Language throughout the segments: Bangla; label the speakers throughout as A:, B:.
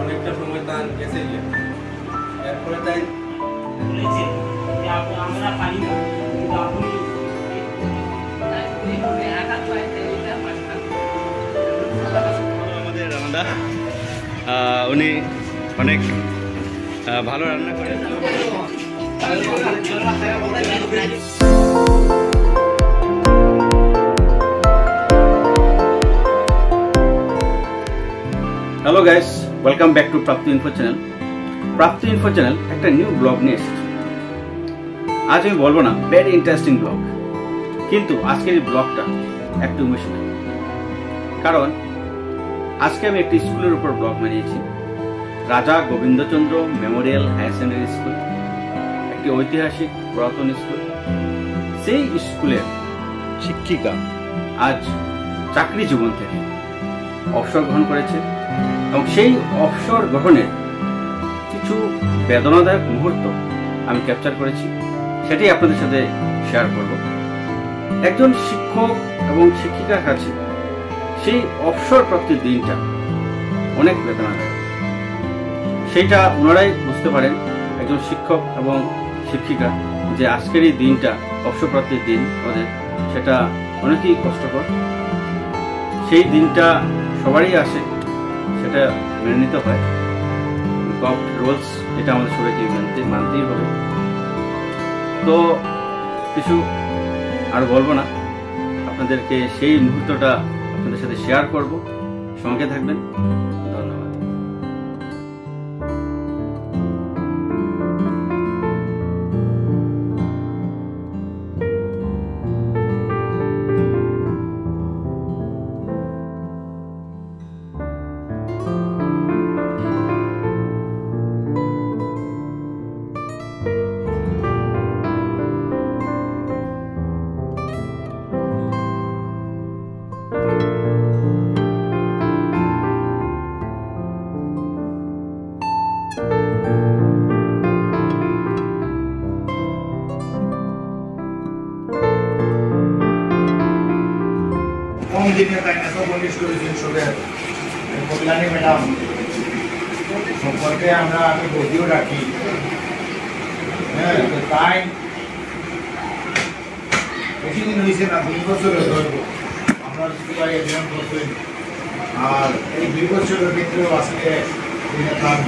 A: অনেকটা সময় তার গেছে গিয়ে এরপরে তাই
B: আমরা পারি না। কিন্তু আপনি
C: আমাদের রান্না। উনি অনেক ভালো রান্না করেন hello guys welcome back to Prapti info channel Prapti info channel একটা নিউ ব্লগ নিয়ে এসেছে। আজ আমি বলব না ভেরি ইন্টারেস্টিং ব্লগ কিন্তু আজকের এই ব্লগটা একটু ইমোশনাল কারণ, আজকে আমি একটি স্কুলের উপর ব্লগ বানিয়েছি। Raja Gobindachandra memorial higher secondary school. একটি ঐতিহাসিক পুরাতন স্কুল। সেই স্কুলের শিক্ষিকা আজ চাকরি জীবন থেকে অবসর গ্রহণ করেছে। এবং সেই অবসর গ্রহণের কিছু বেদনাদায়ক মুহূর্ত আমি ক্যাপচার করেছি সেটি আপনাদের সাথে শেয়ার করব। একজন শিক্ষক এবং শিক্ষিকার কাছে সেই অবসর প্রাপ্তির দিনটা অনেক বেদনাদায়ক। সেইটা ওনারাই বুঝতে পারেন, একজন শিক্ষক এবং শিক্ষিকা, যে আজকের এই দিনটা অবসরপ্রাপ্তির দিন ওদের সেটা অনেকই কষ্টকর। সেই দিনটা সবারই আসে। সেটা মেনে নিতে হয়। কপ রোলস এটা আমাদের সবাইকে মানতে, মানতেই হবে। তো কিছু আর বলব না। আপনাদেরকে সেই মুহূর্তটা আপনাদের সাথে শেয়ার করব। সঙ্গে থাকবেন।
D: দিন হয়েছে না দুই বছরের ধরব আমরা স্কুলে এক্সাম করতেন আর এই দুই বছরের ভিতরেও আজকে তিনি তার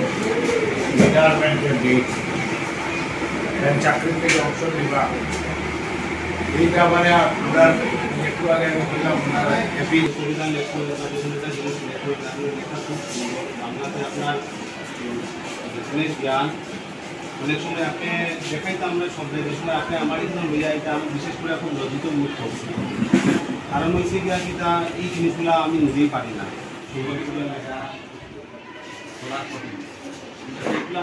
D: রিটায়ারমেন্টের ডেট চাকরির থেকে অবসর নিবা এইটা মানে আমরা একটু আগে আমি বললাম ওনারা হ্যাপি
A: কবিতা লেখো বা বিভিন্ন জিনিস লেখো আপনার লেখা খুব সুন্দর বাংলাতে আপনার বিজনেস জ্ঞান অনেক সময় আপনি দেখাইতাম না শব্দে যে সময় আপনি আমার লইয়া এটা আমি বিশেষ করে এখন লজ্জিত বোধ করছি। কারণ হয়েছে গিয়া কিটা এই জিনিসগুলা আমি নিজেই পারি না। সেগুলো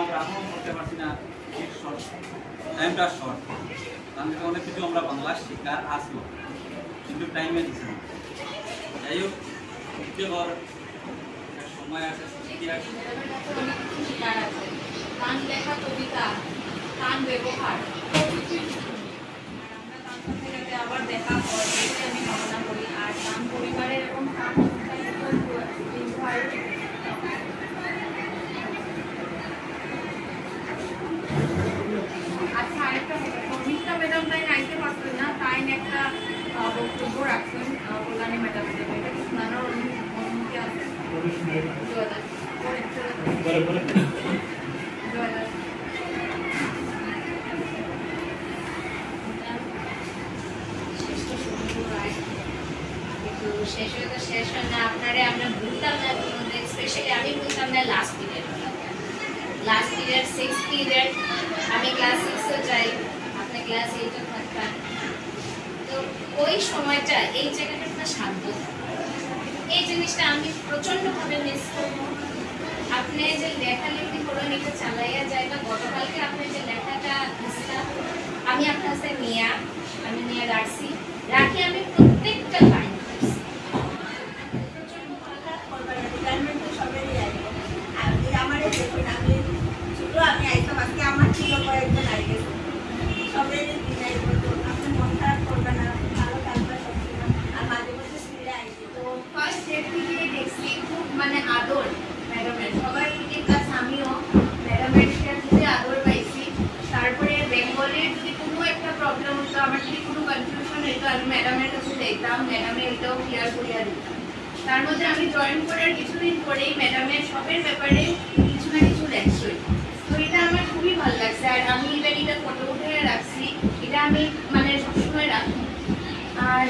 A: আমরা এখনও করতে পারছি না টাইমটা শর্ট থেকে অনেক কিছু আমরা বাংলা শেখার আসব কিন্তু টাইমে দিচ্ছে না। যাই হোক সময় আছে
E: গান লেখা কবিতা গান ব্যবহার আবার দেখা হয় আমি কামনা করি আর গান পরিবারের এবং গান ব্যবহার আচ্ছা আরেকটা শর্মিষ্ঠা ম্যাডাম তাই আইতে পারছেন না তাই একটা আহ, বক্তব্য রাখছেন আহ, কল্যাণী ম্যাডামের এটা কি শোনানোর অনু- অনুমতি আছে জয়দাস জয়দাস
F: কিন্তু শেষ হয়ে তো শেষ হয় না আপনারে আমরা ভুলতাম না স্পেশালি আমি ভুলতাম না last period last period six period আমি ক্লাস সিক্সও যাই আপনি ক্লাস এইটও থাকতেন তো ওই সময়টা এই জায়গাটা আপনার শান্ত এই জিনিসটা আমি প্রচণ্ডভাবে মিস করব। আপনি যে লেখালেখি করেন এটা চালাইয়া যায় না গতকালকে আপনি যে লেখাটা আমি আপনার কাছে নিয়ে, আমি নিয়ে রাখছি। রাখি আমি প্রত্যেকটা লাইন
E: মানে আদর ম্যাডামের সবার দিকে কাছে আমিও ম্যাডামের সাথে আদর পাইছি। তারপরে বেঙ্গলের যদি কোনো একটা প্রবলেম হতো, আমার যদি কোনো কনফিউশন হতো
F: আমি ম্যাডামের কাছে যেতাম ম্যাডামে এটাও ক্লিয়ার করিয়া দিতাম। তার মধ্যে আমি জয়েন করার কিছুদিন পরেই ম্যাডামের সবের ব্যাপারে কিছু না কিছু লেখছি তো এটা আমার খুবই ভালো লাগছে, আর আমি এটা এটা ফটো উঠে রাখছি। এটা আমি মানে সবসময় রাখি। আর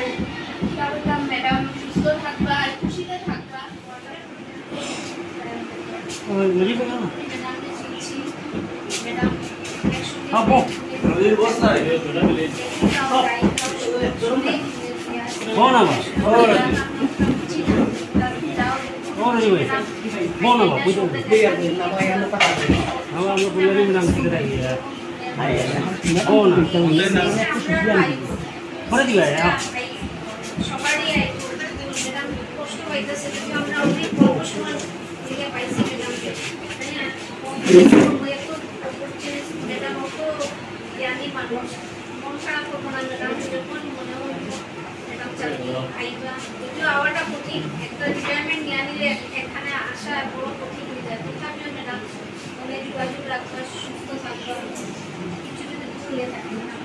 G: নাম থেকে থাকি বল না করে দিবা
F: সবারই ম্যাডাম কষ্ট পাইতেছে কিন্তু আমরা অনেক প্রফেশনাল মন মনে এখানে আসা বড় কঠিন হয়ে যায় তথাপিও ম্যাডাম অনেক যোগাযোগ রাখবা সুস্থ থাকবা কিছু যদি থাকে না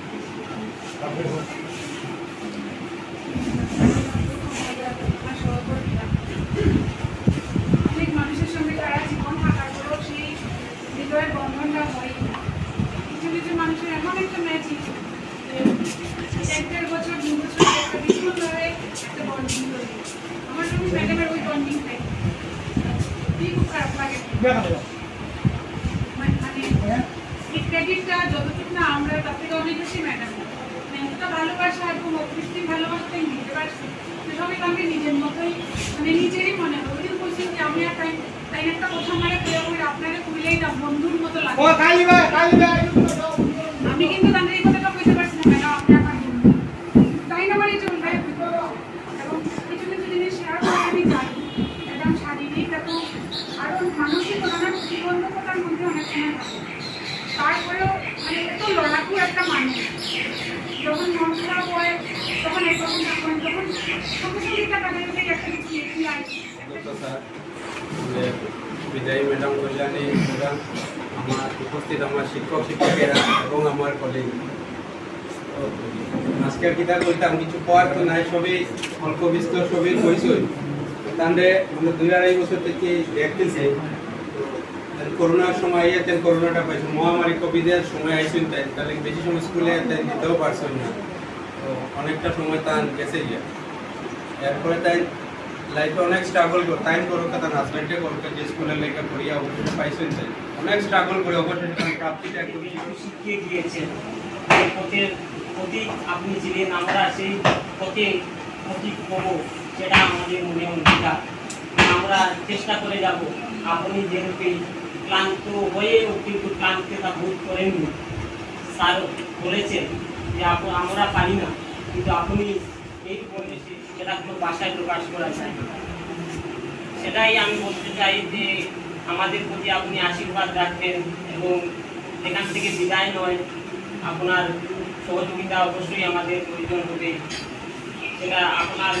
H: অনেক মানুষের সঙ্গে তারা জীবন থাকার পরেও সেই হৃদয়ের বন্ধনটা হয় কিছু কিছু মানুষের এমন একটা ম্যাজিক এক দেড় বছর দু বছর একটা ভীষণ ধরে একটা বন্ডিং তৈরি আমার সঙ্গে ম্যাডামের ওই বন্ডিং পাই কি খুব খারাপ লাগে মানে মানে এই ক্রেডিটটা যতটুকু না আমরা তার থেকে অনেক বেশি ম্যাডাম এতটা ভালোবাসা এবং অকৃত্রিম ভালোবাসাটা আমি দিতে পারছি তো আমি নিজের মতোই মানে নিজেরই মনে হয় ওই বলছেন যে, আমি আর তাই তাই একটা কথা মানে আপনারা খুলেই না, বন্ধুর মতো লাগে আমি কিন্তু তাদের এই কথাটা বুঝতে পারছি না ম্যাডাম আপনি আমার বন্ধু তাই না মানে চলবে এবং কিছু কিছু জিনিস শেয়ার করে আমি জানি একদম শারীরিক এবং আরও মানসিক নানান প্রতিবন্ধকতার মধ্যে অনেক সময় থাকে তারপরেও মানে এত লড়াকু একটা মানুষ যখন মন খারাপ হয় তখন এই কথাটা হয় তখন সঙ্গে সঙ্গে টাকা দেবে একটা কিছু লিখি আর
I: তো স্যার যে বিদায়ী ম্যাডাম কল্যাণী প্রধান আমার উপস্থিত আমার শিক্ষক, শিক্ষকেরা এবং আমার কলিগ আজকের কিতাব বলতাম, কিছু পড়ার তো নাই, সবই অল্প বিস্তর, সবই কইসই তাহলে মানে দুই আড়াই বছর থেকে দেখতেছি করোনার সময় এতেন করোনাটা পাইছে, মহামারী কোভিডের সময় আইসুন তাই। তাহলে বেশি সময় স্কুলে এতেন দিতেও পারছেন না। তো অনেকটা সময় তান গেছে গিয়া। এরপরে তাই লাইফে অনেক স্ট্রাগল করে টাইম করো তার হাজব্যান্ডে করো যে স্কুলের লেখা করিয়া অবশ্যই পাইছেন তাই অনেক স্ট্রাগল করে অবশ্যই একদম
G: শিখিয়ে গিয়েছেন যে পথের প্রতীক আপনি ছিলেন আমরা সেই পথে প্রতীক হব সেটা আমাদের মনে অঙ্গীকার। আমরা চেষ্টা করে যাব। আপনি যেরূপে ক্লান্ত হয়েও কিন্তু ক্লান্তিতা বোধ করেননি। স্যার বলেছেন যে আমরা পারি না। কিন্তু আপনি এই সেটা কোনো ভাষায় প্রকাশ করা যায়। সেটাই আমি বলতে চাই যে আমাদের প্রতি আপনি আশীর্বাদ রাখবেন এবং এখান থেকে বিদায় নয়, আপনার সহযোগিতা অবশ্যই আমাদের প্রয়োজন হবে। সেটা আপনার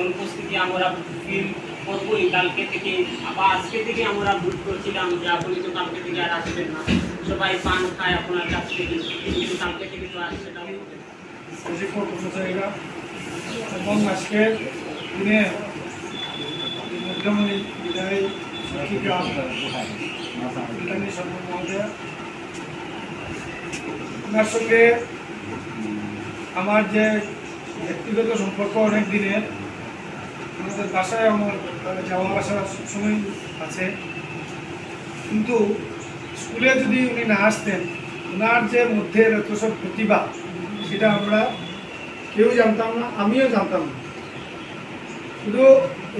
G: অনুপস্থিতি আমরা ফিল করবোই। কালকে থেকে আবার আজকে থেকে আমরা ভুল করছিলাম যে আপনি তো কালকে থেকে আর আসবেন না। সবাই পান খায় আপনার কাছ থেকে। কিন্তু কালকে থেকে তো আর হবে।
J: প্রশিক্ষণ কর্মচারীরা এবং আজকের দিনে মধ্যমণি বিদায় শিক্ষিকা ওনার সঙ্গে আমার যে ব্যক্তিগত সম্পর্ক অনেক দিনের, আমাদের বাসায় আমার যাওয়া আসা সবসময় আছে। কিন্তু স্কুলে যদি উনি না আসতেন, ওনার যে মধ্যে এত সব প্রতিভা, সেটা আমরা কেউ জানতাম না, আমিও জানতাম না। শুধু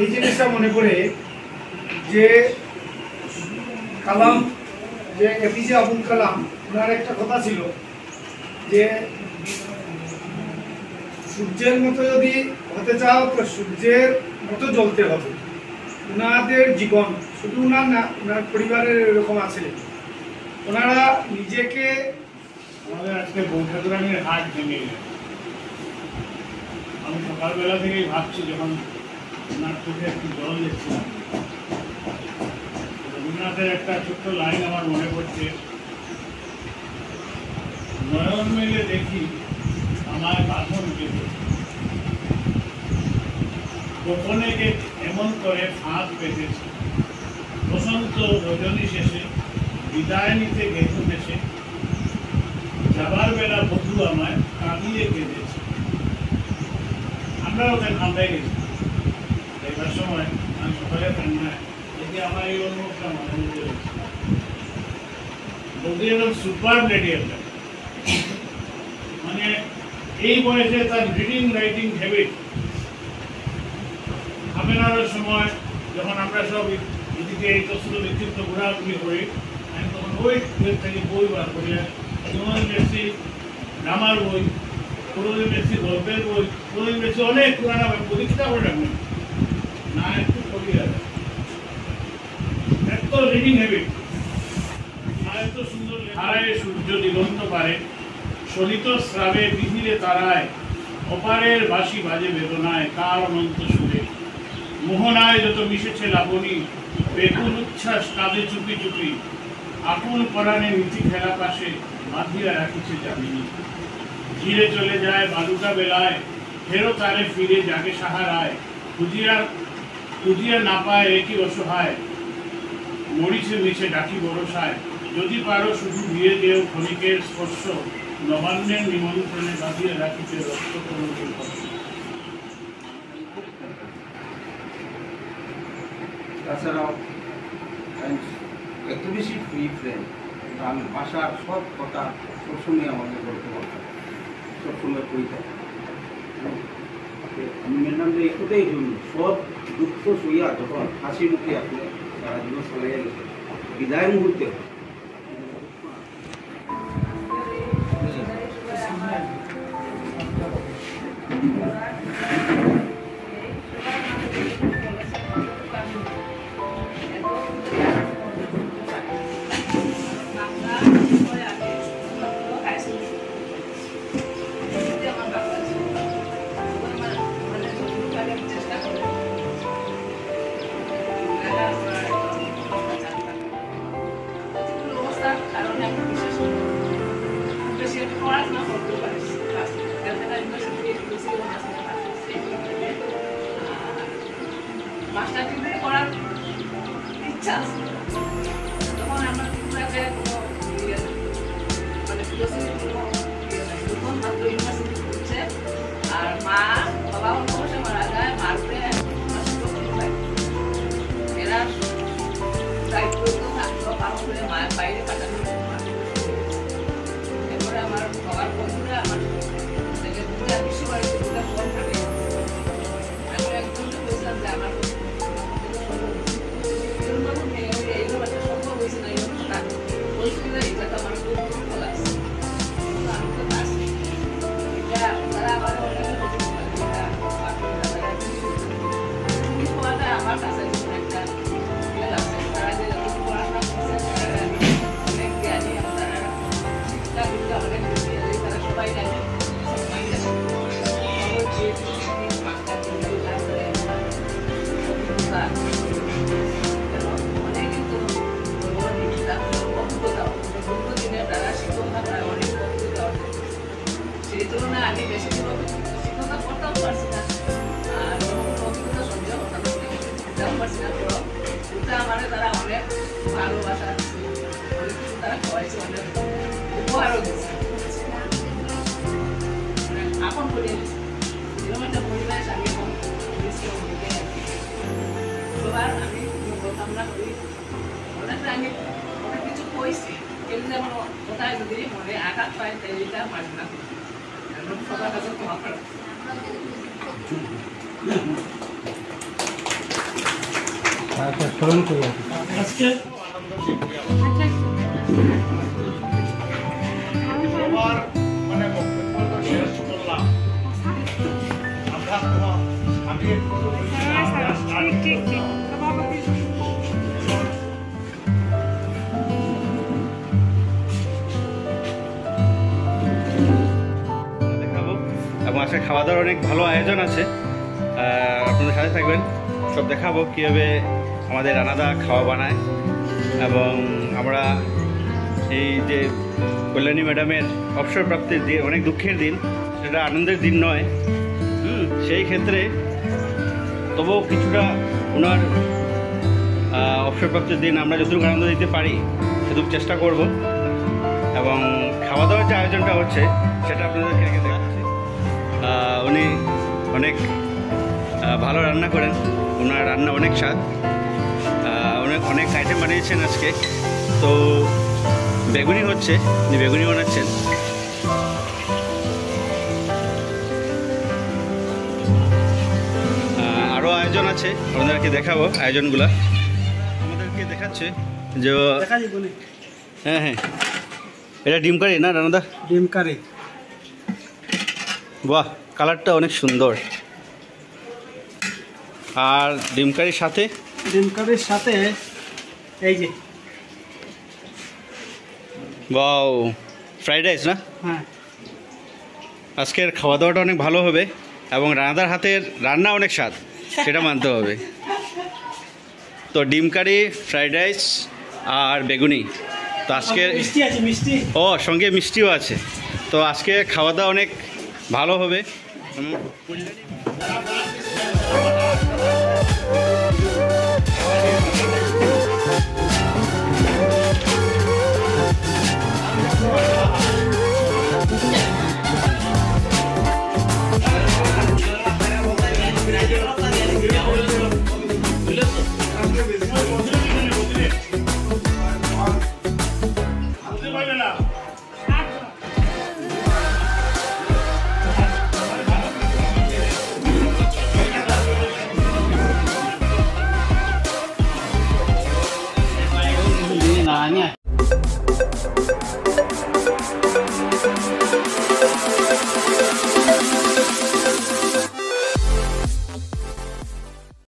J: এই জিনিসটা মনে পড়ে যে কালাম, যে এপিজে আবুল কালাম, ওনার একটা কথা ছিল যে, সূর্যের মতো যদি হতে চাও তো সূর্যের মতো জ্বলতে হবে। ওনাদের জীবন, শুধু ওনার না, ওনার পরিবারের এরকম আছে। ওনারা নিজেকে
D: আমাদের আজকে বৌঠাকুরানির হাট ভেঙে গেল আমি সকালবেলা থেকেই ভাবছি যখন ওনার চোখে একটু জল দেখছিলাম। রবীন্দ্রনাথের একটা ছোট্ট লাইন আমার মনে পড়ছে। নয়ন মেলে দেখি আমায় বাঁধন পেতে
K: গোপনে এমন করে ফাঁদ পেতেছে বসন্ত রজনী শেষে বিদায় নিতে গেছু দেশে যাবার বেলা বধু আমায় কাঁদিয়ে কেঁদেছে। ওখানে কান্দায় গেছি এবার সময়, আমি সকালে এই আমার এই অনুভবটা মনে মধ্যে রয়েছে সুপার লেডি মানে এই বয়সে তার রিডিং রাইটিং হ্যাবিট হামেনার সময় যখন আমরা সব এদিকে এই তসল বিক্ষিপ্ত ঘোরাঘুরি করি, আমি তখন ওই থেকে বই বার করি। কোনোদিন বেশি ড্রামার বই। কোনোদিন বেশি গল্পের বই কোনোদিন বেশি অনেক পুরানা বই পরীক্ষা করে রাখবেন না, একটু করি এত রিডিং হ্যাবিট এত সুন্দর হারায় সূর্য দিগন্ত পারে সলিত স্রাবে বিধিরে তারায়, অপারের বাসি বাজে বেদনায়, কার অনন্ত সুরে মোহনায় যত মিশেছে লাবণী, বেকুল উচ্ছ্বাস কাঁদে চুপি চুপি। আপন পরাণে নীতি খেলা পাশে বাঁধিয়া রাখিছে জামিনী ধীরে চলে যায় বালুকা বেলায়। ফেরো তারে ফিরে যাকে সাহারায়। খুঁজিয়া খুঁজিয়া না পায় একই অসহায়। মরিছে মিছে ডাকি বরসায় যদি পারো শুধু দিয়ে দেও ক্ষণিকের স্পর্শ। নবান্নের নিমন্ত্রণে বাঁধিয়ে রাখিতে রক্ত কলকের
B: তাছাড়াও এত বেশি ফ্রি ফ্রেন্ড আমি ভাষার সব কথা সবসময় আমাকে বলতে পারতাম সবসময় কই থাকি আমি মেনলাম যে একটাই জন্য সব দুঃখ সইয়া যখন হাসি মুখে আপনি সারা জীবন চলে গেছে বিদায় মুহূর্তে
L: দিতেও পারছি না। তো ওটা আমার তারা অনেক ভালোবাসা অনেক কিছু তারা খাওয়াইছে অনেক মানে আপন করে। কিছু কইছি। কিন্তু যেমন কোথায় যদি মনে আঘাত পায়, তাহলে এটা করো
K: আজকে
M: সবার মানে বক্তব্য তো শেষ করলাম আমরা তো আমি
H: স্যার ঠিক ঠিক ঠিক
B: দেখাবো। এবং আজকে খাওয়া দাওয়ার অনেক ভালো আয়োজন আছে। আপনাদের সাথে থাকবেন। সব দেখাবো কীভাবে আমাদের রানাদা খাওয়া বানায় এবং আমরা এই যে কল্যাণী ম্যাডামের অবসর প্রাপ্তির দিন অনেক দুঃখের দিন সেটা আনন্দের দিন নয়। হুম সেই ক্ষেত্রে
C: তবুও কিছুটা ওনার আহ, অবসরপ্রাপ্ত দিন আমরা যতটুকু আনন্দ দিতে পারি সেটুকু চেষ্টা করব। এবং খাওয়া দাওয়ার যে আয়োজনটা হচ্ছে সেটা আপনাদেরকে রেখে দেখাচ্ছি। উনি অনেক ভালো রান্না করেন। ওনার রান্না অনেক স্বাদ। অনেক অনেক আইটেম বানিয়েছেন আজকে। তো বেগুনি হচ্ছে উনি বেগুনি বানাচ্ছেন। আরও আয়োজন আছে আপনাদেরকে দেখাবো আয়োজনগুলা। আমাদেরকে দেখাচ্ছে যে হ্যাঁ হ্যাঁ। এটা ডিম কারি না রানাদা?
J: ডিম কারি।
C: বাহ কালারটা অনেক সুন্দর। আর ডিম কারির সাথে?
J: ডিম কারির সাথে এই যে।
C: বাও ফ্রাইড রাইস না?
J: হ্যাঁ।
C: আজকের খাওয়া দাওয়াটা অনেক ভালো হবে এবং রানাদার হাতের রান্না অনেক স্বাদ সেটা মানতে হবে। তো ডিম কারি ফ্রাইড রাইস আর বেগুনি। তো
J: মিষ্টি
C: ও সঙ্গে মিষ্টিও আছে। তো আজকে খাওয়া দাওয়া অনেক ভালো হবে।